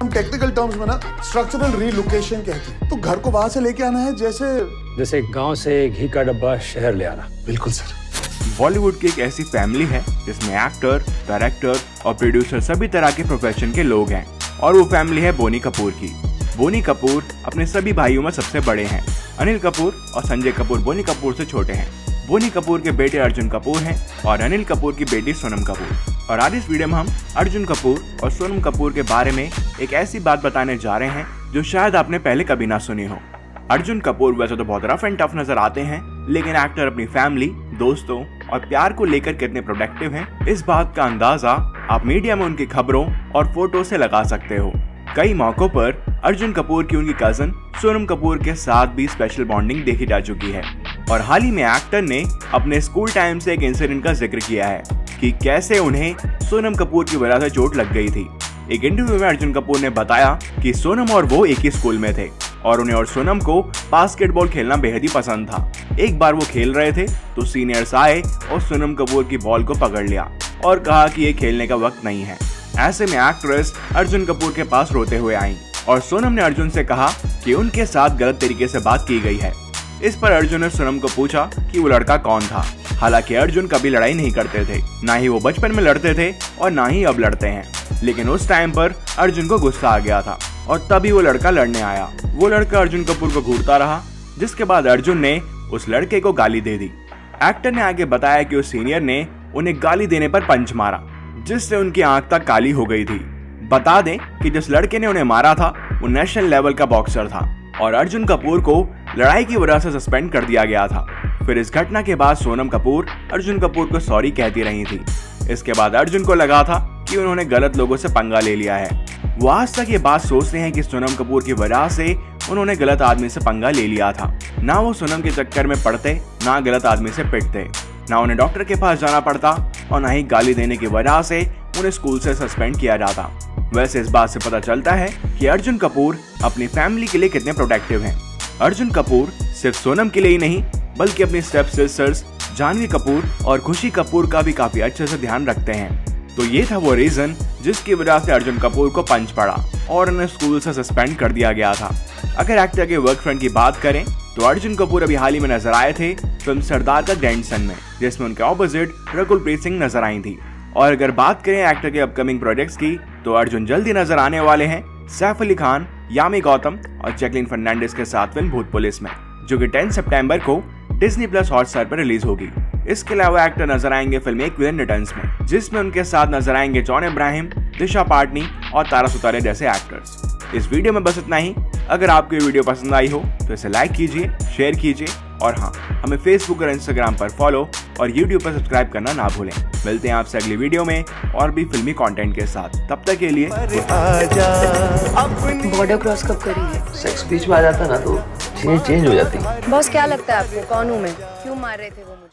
हम technical terms में ना स्ट्रक्चरल रीलोकेशन कहते हैं। तो घर को वहाँ से लेके आना है जैसे जैसे गाँव से घी का डब्बा शहर ले आना। बिल्कुल सर बॉलीवुड की एक ऐसी फैमिली है जिसमें एक्टर डायरेक्टर और प्रोड्यूसर सभी तरह के प्रोफेशन के लोग हैं। और वो फैमिली है बोनी कपूर की। बोनी कपूर अपने सभी भाइयों में सबसे बड़े हैं। अनिल कपूर और संजय कपूर बोनी कपूर से छोटे हैं। बोनी कपूर के बेटे अर्जुन कपूर हैं और अनिल कपूर की बेटी सोनम कपूर। और आज इस वीडियो में हम अर्जुन कपूर और सोनम कपूर के बारे में एक ऐसी बात बताने जा रहे हैं जो शायद आपने पहले कभी ना सुनी हो। अर्जुन कपूर वैसे तो बहुत रफ एंड टफ नज़र आते हैं, लेकिन एक्टर अपनी फैमिली दोस्तों और प्यार को लेकर कितने प्रोडक्टिव हैं, इस बात का अंदाज़ा आप मीडिया में उनकी खबरों और फ़ोटो से लगा सकते हो। कई मौकों पर अर्जुन कपूर की उनकी कज़न सोनम कपूर के साथ भी स्पेशल बॉन्डिंग देखी जा चुकी है। और हाल ही में एक्टर ने अपने स्कूल टाइम से एक इंसिडेंट का ज़िक्र किया है। कि कैसे उन्हें सोनम कपूर की वजह से चोट लग गई थी। एक इंटरव्यू में अर्जुन कपूर ने बताया कि सोनम और वो एक ही स्कूल में थे और उन्हें और सोनम को बास्केटबॉल खेलना बेहद ही पसंद था। एक बार वो खेल रहे थे तो सीनियर्स आए और सोनम कपूर की बॉल को पकड़ लिया और कहा कि ये खेलने का वक्त नहीं है। ऐसे में एक्ट्रेस अर्जुन कपूर के पास रोते हुए आई और सोनम ने अर्जुन से कहा कि उनके साथ गलत तरीके से बात की गई है। इस पर अर्जुन ने सोनम को पूछा कि वो लड़का कौन था। हालाँकि अर्जुन कभी लड़ाई नहीं करते थे, ना ही वो बचपन में लड़ते थे और ना ही अब लड़ते हैं। लेकिन उस टाइम पर अर्जुन को गुस्सा आ गया था और तभी वो लड़का लड़ने आया। वो लड़का अर्जुन कपूर को घूरता रहा, जिसके बाद अर्जुन ने उस लड़के को गाली दे दी। एक्टर ने आगे बताया कि उस सीनियर ने उन्हें गाली देने पर पंच मारा, जिससे उनकी आँख तक काली हो गई थी। बता दें कि जिस लड़के ने उन्हें मारा था, वो नेशनल लेवल का बॉक्सर था और अर्जुन कपूर को लड़ाई की वजह से सस्पेंड कर दिया गया था। फिर इस घटना के बाद सोनम कपूर, अर्जुन कपूर को सॉरी कहती रही थी। इसके बाद अर्जुन को लगा था कि उन्होंने गलत लोगों से पंगा ले लिया है। वो आज तक ये बात सोचते हैं कि सोनम कपूर की वजह से उन्होंने गलत आदमी से पंगा ले लिया था। ना वो सोनम के चक्कर में पड़ते, ना गलत आदमी से पिटते। ना उन्हें डॉक्टर के पास जाना पड़ता और ना ही गाली देने की वजह से उन्हें स्कूल से सस्पेंड किया जाता। वैसे इस बात से पता चलता है कि अर्जुन कपूर अपनी फैमिली के लिए कितने प्रोटेक्टिव हैं। अर्जुन कपूर सिर्फ़ सोनम के लिए ही नहीं, बल्कि अपनी स्टेप सिस्टर्स जानवी कपूर और खुशी कपूर का भी काफ़ी अच्छे से ध्यान रखते हैं। तो ये था वो रीजन जिसकी वजह से अर्जुन कपूर को पंच पड़ा और उन्हें स्कूल से सस्पेंड कर दिया गया था। अगर एक्टर के वर्क फ्रेंड की बात करें तो अर्जुन कपूर अभी हाल ही में नज़र आए थे फ़िल्म सरदार का ग्रैंडसन में, जिसमें उनके ऑपोजिट रकुलप्रीत सिंह नज़र आई थी। और अगर बात करें एक्टर के अपकमिंग प्रोजेक्ट्स की तो अर्जुन जल्दी नज़र आने वाले हैं। सैफ अली खान, यामी गौतम और जैकलिन फर्नांडिस के साथ फ़िल्म भूत पुलिस में, जो कि 10 सितंबर को डिज्नी प्लस हॉटस्टार पर रिलीज़ होगी। इसके अलावा एक्टर नज़र आएँगे फ़िल्म एक रिटर्न्स में, जिसमें उनके साथ नज़र आएँगे जॉन इब्राहिम दिशा पाटनी और तारा सुतारे जैसे एक्टर्स इस वीडियो में बस इतना ही। अगर आपको ये वीडियो पसंद आई हो तो इसे लाइक कीजिए शेयर कीजिए और हाँ हमें फेसबुक और इंस्टाग्राम पर फॉलो और यूट्यूब पर सब्सक्राइब करना ना भूलें। मिलते हैं आपसे अगली वीडियो में और भी फिल्मी कंटेंट के साथ। तब तक के लिए बॉर्डर क्रॉस कब करी है? सेक्स बीच में आ जाता ना तो चीज़ें चेंज हो जाती। बॉस क्या लगता है आपको? कौन हूँ मैं? क्यों मार रहे थे वो मुझे?